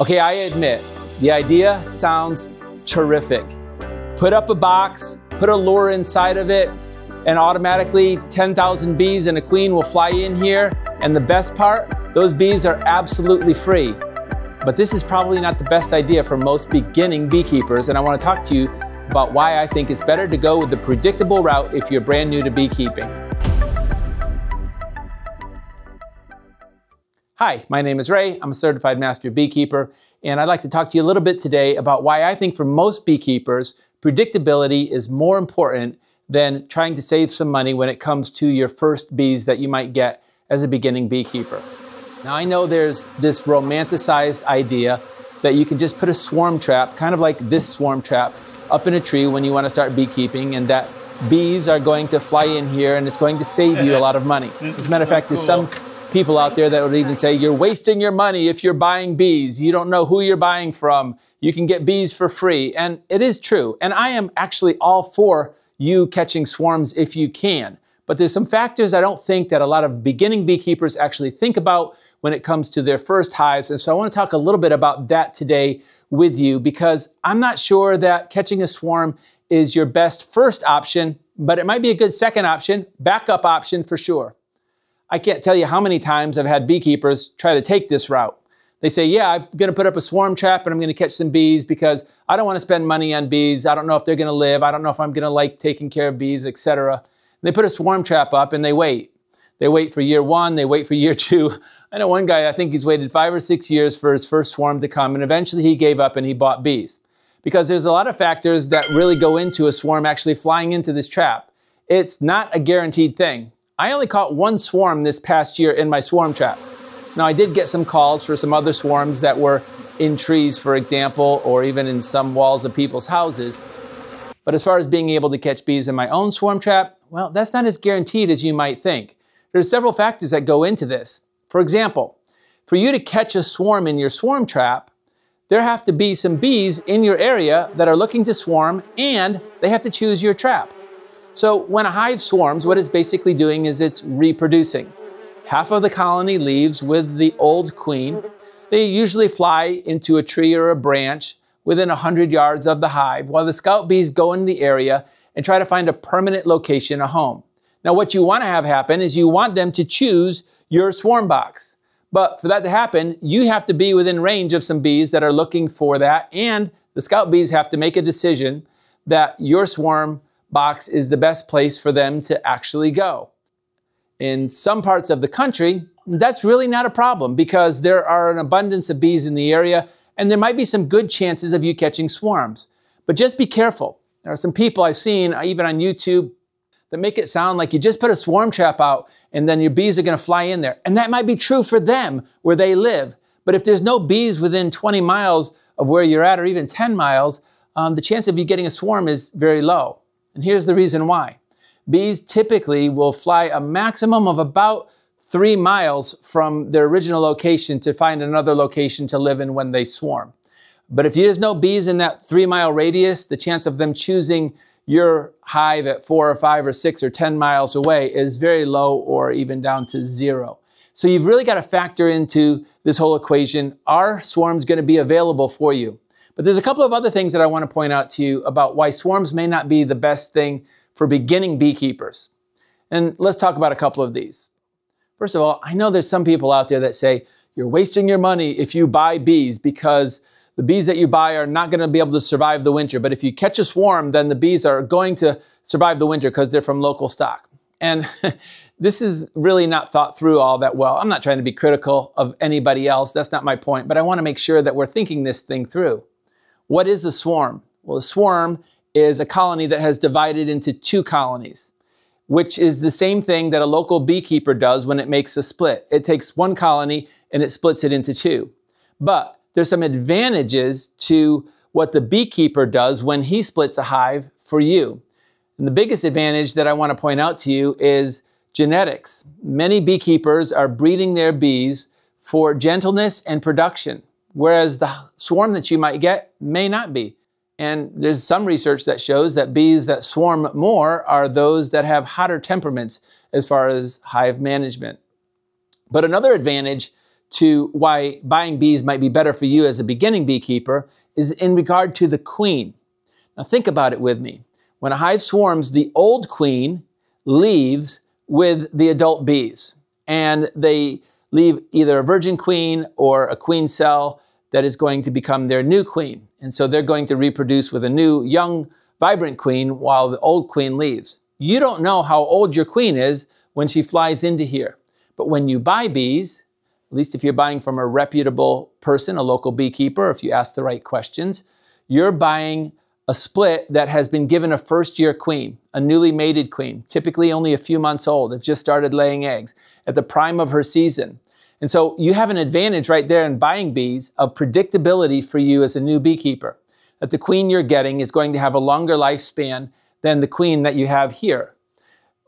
Okay, I admit, the idea sounds terrific. Put up a box, put a lure inside of it, and automatically 10,000 bees and a queen will fly in here. And the best part, those bees are absolutely free. But this is probably not the best idea for most beginning beekeepers, and I want to talk to you about why I think it's better to go with the predictable route if you're brand new to beekeeping. Hi, my name is Ray. I'm a certified master beekeeper, and I'd like to talk to you a little bit today about why I think for most beekeepers, predictability is more important than trying to save some money when it comes to your first bees that you might get as a beginning beekeeper. Now, I know there's this romanticized idea that you can just put a swarm trap, kind of like this swarm trap, up in a tree when you want to start beekeeping, and that bees are going to fly in here and it's going to save you a lot of money. As a matter of fact, there's some people out there that would even say you're wasting your money if you're buying bees. You don't know who you're buying from. You can get bees for free. And it is true. And I am actually all for you catching swarms if you can. But there's some factors I don't think that a lot of beginning beekeepers actually think about when it comes to their first hives. And so I want to talk a little bit about that today with you because I'm not sure that catching a swarm is your best first option, but it might be a good second option, backup option for sure. I can't tell you how many times I've had beekeepers try to take this route. They say, yeah, I'm going to put up a swarm trap and I'm going to catch some bees because I don't want to spend money on bees. I don't know if they're going to live. I don't know if I'm going to like taking care of bees, etc. They put a swarm trap up and they wait. They wait for year one, they wait for year two. I know one guy, I think he's waited five or six years for his first swarm to come, and eventually he gave up and he bought bees. Because there's a lot of factors that really go into a swarm actually flying into this trap. It's not a guaranteed thing. I only caught one swarm this past year in my swarm trap. Now, I did get some calls for some other swarms that were in trees, for example, or even in some walls of people's houses. But as far as being able to catch bees in my own swarm trap, well, that's not as guaranteed as you might think. There's several factors that go into this. For example, for you to catch a swarm in your swarm trap, there have to be some bees in your area that are looking to swarm and they have to choose your trap. So when a hive swarms, what it's basically doing is it's reproducing. Half of the colony leaves with the old queen. They usually fly into a tree or a branch within 100 yards of the hive, while the scout bees go in the area and try to find a permanent location, a home. Now, what you want to have happen is you want them to choose your swarm box. But for that to happen, you have to be within range of some bees that are looking for that, and the scout bees have to make a decision that your swarm box is the best place for them to actually go. In some parts of the country, that's really not a problem because there are an abundance of bees in the area and there might be some good chances of you catching swarms. But just be careful. There are some people I've seen, uh, even on YouTube, that make it sound like you just put a swarm trap out and then your bees are going to fly in there. And that might be true for them where they live. But if there's no bees within 20 miles of where you're at or even 10 miles, um, the chance of you getting a swarm is very low. And here's the reason why. Bees typically will fly a maximum of about three miles from their original location to find another location to live in when they swarm. But if there's no bees in that three mile radius, the chance of them choosing your hive at four or five or six or 10 miles away is very low or even down to zero. So you've really got to factor into this whole equation. Are swarms going to be available for you? But there's a couple of other things that I want to point out to you about why swarms may not be the best thing for beginning beekeepers. And let's talk about a couple of these. First of all, I know there's some people out there that say you're wasting your money if you buy bees because the bees that you buy are not going to be able to survive the winter. But if you catch a swarm, then the bees are going to survive the winter because they're from local stock. And this is really not thought through all that well. I'm not trying to be critical of anybody else. That's not my point. But I want to make sure that we're thinking this thing through. What is a swarm? Well, a swarm is a colony that has divided into two colonies, which is the same thing that a local beekeeper does when it makes a split. It takes one colony and it splits it into two. But there's some advantages to what the beekeeper does when he splits a hive for you. And the biggest advantage that I want to point out to you is genetics. Many beekeepers are breeding their bees for gentleness and production whereas the swarm that you might get may not be. And there's some research that shows that bees that swarm more are those that have hotter temperaments as far as hive management. But another advantage to why buying bees might be better for you as a beginning beekeeper is in regard to the queen. Now think about it with me. When a hive swarms, the old queen leaves with the adult bees and they leave either a virgin queen or a queen cell that is going to become their new queen. And so they're going to reproduce with a new young vibrant queen while the old queen leaves. You don't know how old your queen is when she flies into here. But when you buy bees, at least if you're buying from a reputable person, a local beekeeper, if you ask the right questions, you're buying a split that has been given a first year queen, a newly mated queen, typically only a few months old, have just started laying eggs at the prime of her season. And so you have an advantage right there in buying bees of predictability for you as a new beekeeper, that the queen you're getting is going to have a longer lifespan than the queen that you have here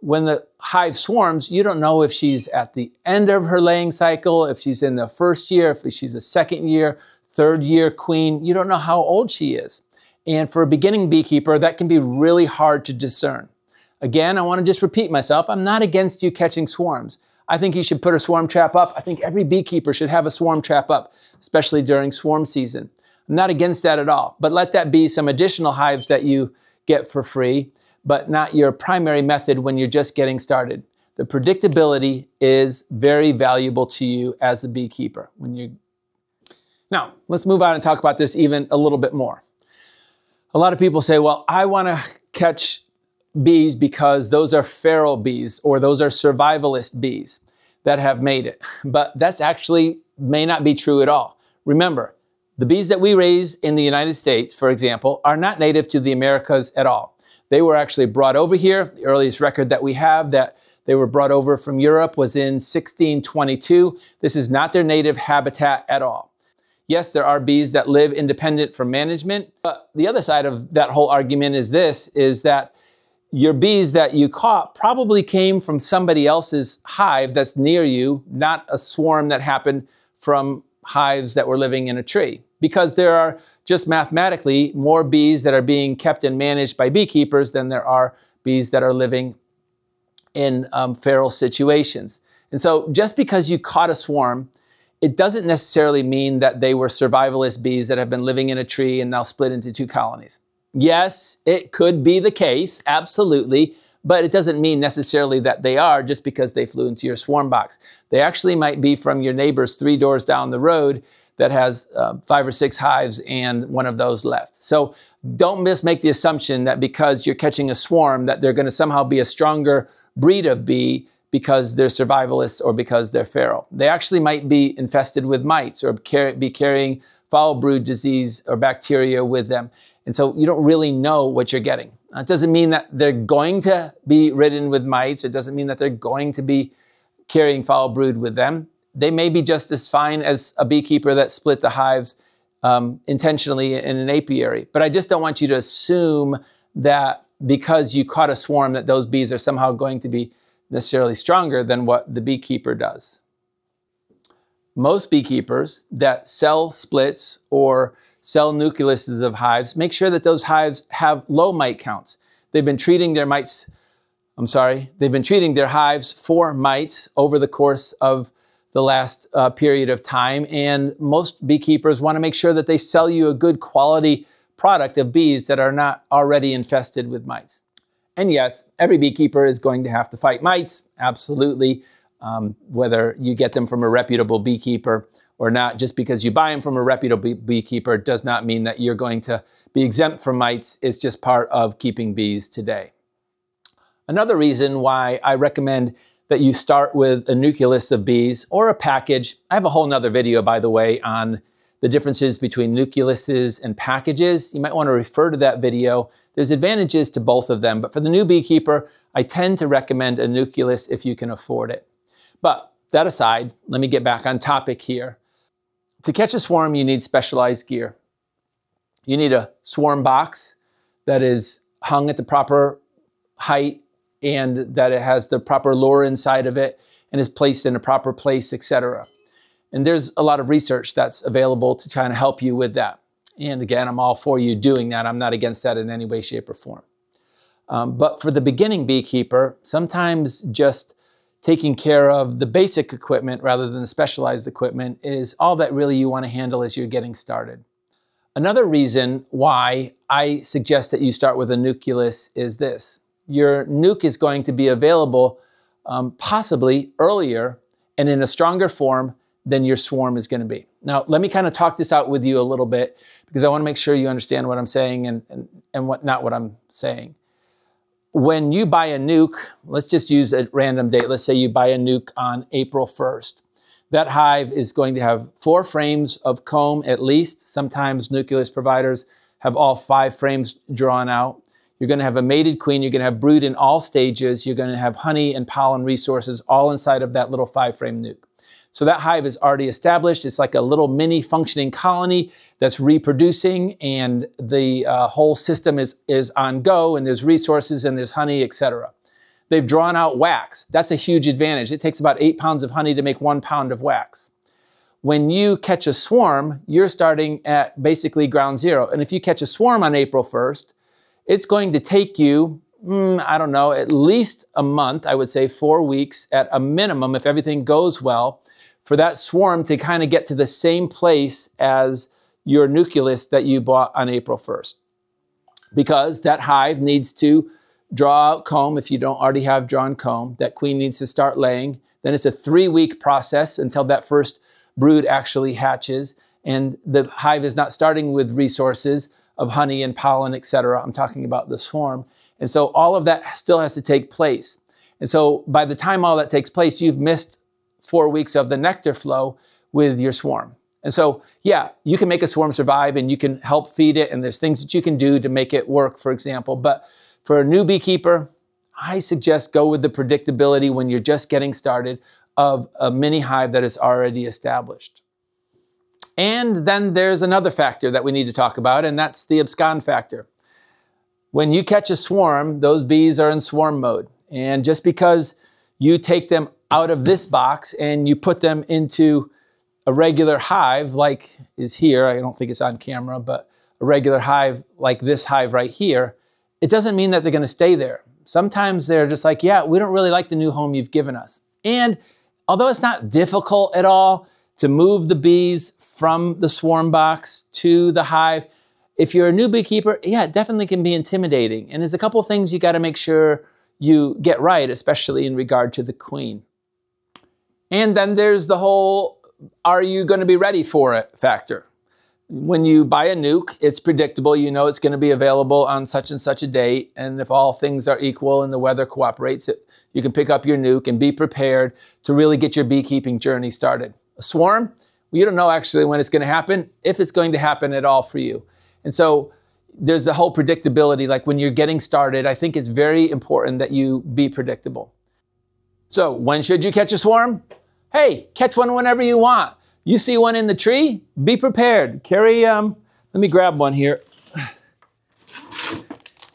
when the hive swarms, you don't know if she's at the end of her laying cycle, if she's in the first year, if she's a second year, third year queen. You don't know how old she is. And for a beginning beekeeper, that can be really hard to discern. Again, I want to just repeat myself. I'm not against you catching swarms. I think you should put a swarm trap up. I think every beekeeper should have a swarm trap up, especially during swarm season. I'm not against that at all, but let that be some additional hives that you get for free but not your primary method when you're just getting started. The predictability is very valuable to you as a beekeeper when you Now, let's move on and talk about this even a little bit more. A lot of people say, "Well, I want to catch bees because those are feral bees or those are survivalist bees that have made it." But that's actually may not be true at all. Remember, the bees that we raise in the United States, for example, are not native to the Americas at all. They were actually brought over here. The earliest record that we have that they were brought over from Europe was in 1622. This is not their native habitat at all. Yes, there are bees that live independent from management, but the other side of that whole argument is this, is that your bees that you caught probably came from somebody else's hive that's near you, not a swarm that happened from hives that were living in a tree because there are just mathematically more bees that are being kept and managed by beekeepers than there are bees that are living in um, feral situations. And so just because you caught a swarm, it doesn't necessarily mean that they were survivalist bees that have been living in a tree and now split into two colonies. Yes, it could be the case, absolutely, but it doesn't mean necessarily that they are just because they flew into your swarm box. They actually might be from your neighbors three doors down the road that has uh, five or six hives and one of those left. So don't miss make the assumption that because you're catching a swarm that they're going to somehow be a stronger breed of bee because they're survivalists or because they're feral. They actually might be infested with mites or be carrying foul brood disease or bacteria with them. And so you don't really know what you're getting. It doesn't mean that they're going to be ridden with mites. It doesn't mean that they're going to be carrying foul brood with them. They may be just as fine as a beekeeper that split the hives um, intentionally in an apiary. But I just don't want you to assume that because you caught a swarm that those bees are somehow going to be necessarily stronger than what the beekeeper does. Most beekeepers that sell splits or sell nucleuses of hives, make sure that those hives have low mite counts. They've been treating their mites, I'm sorry, they've been treating their hives for mites over the course of the last uh, period of time. And most beekeepers want to make sure that they sell you a good quality product of bees that are not already infested with mites. And yes, every beekeeper is going to have to fight mites, absolutely um, whether you get them from a reputable beekeeper or not. Just because you buy them from a reputable beekeeper does not mean that you're going to be exempt from mites. It's just part of keeping bees today. Another reason why I recommend that you start with a nucleus of bees or a package. I have a whole nother video, by the way, on the differences between nucleuses and packages. You might want to refer to that video. There's advantages to both of them, but for the new beekeeper, I tend to recommend a nucleus if you can afford it. But that aside, let me get back on topic here. To catch a swarm, you need specialized gear. You need a swarm box that is hung at the proper height and that it has the proper lure inside of it and is placed in a proper place, etc. And there's a lot of research that's available to try and help you with that. And again, I'm all for you doing that. I'm not against that in any way, shape, or form. Um, but for the beginning beekeeper, sometimes just taking care of the basic equipment rather than the specialized equipment is all that really you want to handle as you're getting started. Another reason why I suggest that you start with a nucleus is this. Your nuc is going to be available um, possibly earlier and in a stronger form than your swarm is going to be. Now, let me kind of talk this out with you a little bit because I want to make sure you understand what I'm saying and, and, and what not what I'm saying. When you buy a nuc, let's just use a random date. Let's say you buy a nuc on April 1st. That hive is going to have four frames of comb at least. Sometimes nucleus providers have all five frames drawn out. You're going to have a mated queen. You're going to have brood in all stages. You're going to have honey and pollen resources all inside of that little five frame nuc. So that hive is already established. It's like a little mini functioning colony that's reproducing and the uh, whole system is, is on go and there's resources and there's honey, etc. They've drawn out wax. That's a huge advantage. It takes about eight pounds of honey to make one pound of wax. When you catch a swarm, you're starting at basically ground zero. And if you catch a swarm on April 1st, it's going to take you mm, I don't know, at least a month, I would say four weeks at a minimum, if everything goes well, for that swarm to kind of get to the same place as your nucleus that you bought on April 1st. Because that hive needs to draw out comb if you don't already have drawn comb. That queen needs to start laying. Then it's a three week process until that first brood actually hatches. And the hive is not starting with resources of honey and pollen, etc. I'm talking about the swarm. And so all of that still has to take place. And so by the time all that takes place, you've missed four weeks of the nectar flow with your swarm. And so, yeah, you can make a swarm survive and you can help feed it, and there's things that you can do to make it work, for example. But for a new beekeeper, I suggest go with the predictability when you're just getting started of a mini hive that is already established. And then there's another factor that we need to talk about, and that's the abscond factor. When you catch a swarm, those bees are in swarm mode. And just because you take them out of this box and you put them into a regular hive like is here. I don't think it's on camera, but a regular hive like this hive right here, it doesn't mean that they're going to stay there. Sometimes they're just like, yeah, we don't really like the new home you've given us. And although it's not difficult at all to move the bees from the swarm box to the hive, if you're a new beekeeper, yeah, it definitely can be intimidating. And there's a couple things you got to make sure you get right, especially in regard to the queen. And then there's the whole, are you going to be ready for it factor? When you buy a nuc, it's predictable. You know it's going to be available on such and such a date. And if all things are equal and the weather cooperates, you can pick up your nuc and be prepared to really get your beekeeping journey started. A swarm, well, you don't know actually when it's going to happen, if it's going to happen at all for you. And so there's the whole predictability. Like when you're getting started, I think it's very important that you be predictable. So when should you catch a swarm? Hey, catch one whenever you want. You see one in the tree, be prepared. Carry, um, let me grab one here.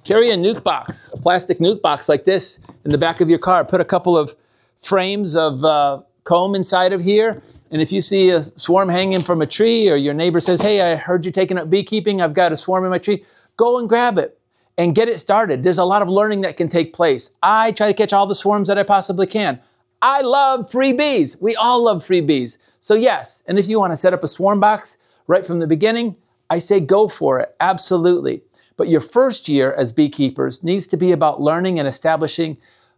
Carry a nuc box, a plastic nuc box like this in the back of your car. Put a couple of frames of uh, comb inside of here. And if you see a swarm hanging from a tree or your neighbor says, hey, I heard you're taking up beekeeping, I've got a swarm in my tree, go and grab it and get it started. There's a lot of learning that can take place. I try to catch all the swarms that I possibly can. I love free bees. We all love free bees. So yes, and if you want to set up a swarm box right from the beginning, I say go for it, absolutely. But your first year as beekeepers needs to be about learning and establishing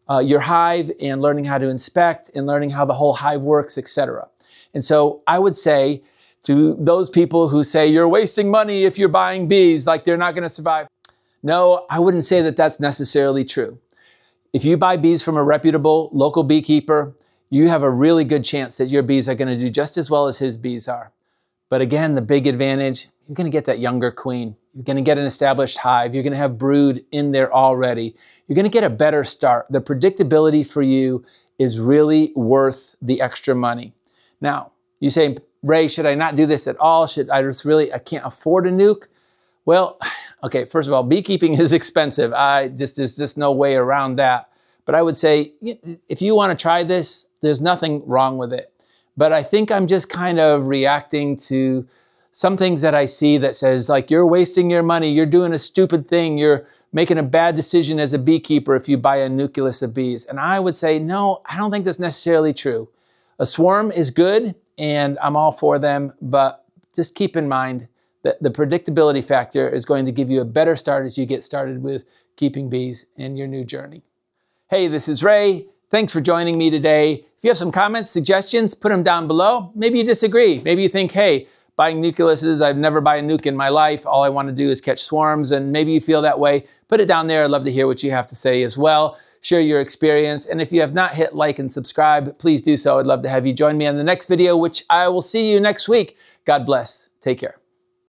uh, your hive and learning how to inspect and learning how the whole hive works, etc. And so I would say to those people who say you're wasting money if you're buying bees, like they're not going to survive. No, I wouldn't say that that's necessarily true. If you buy bees from a reputable local beekeeper, you have a really good chance that your bees are going to do just as well as his bees are. But again, the big advantage, you're going to get that younger queen. You're going to get an established hive. You're going to have brood in there already. You're going to get a better start. The predictability for you is really worth the extra money. Now, you say, Ray, should I not do this at all? Should I just really, I can't afford a nuc? Well, okay, first of all, beekeeping is expensive. I just, there's just no way around that. But I would say, if you want to try this, there's nothing wrong with it. But I think I'm just kind of reacting to some things that I see that says like you're wasting your money, you're doing a stupid thing, you're making a bad decision as a beekeeper if you buy a nucleus of bees. And I would say, no, I don't think that's necessarily true. A swarm is good and I'm all for them, but just keep in mind that the predictability factor is going to give you a better start as you get started with keeping bees in your new journey. Hey, this is Ray. Thanks for joining me today. If you have some comments, suggestions, put them down below. Maybe you disagree. Maybe you think, hey, buying nucleuses, I've never bought a nuc in my life. All I want to do is catch swarms, and maybe you feel that way. Put it down there. I'd love to hear what you have to say as well. Share your experience. And if you have not hit like and subscribe, please do so. I'd love to have you join me on the next video, which I will see you next week. God bless. Take care.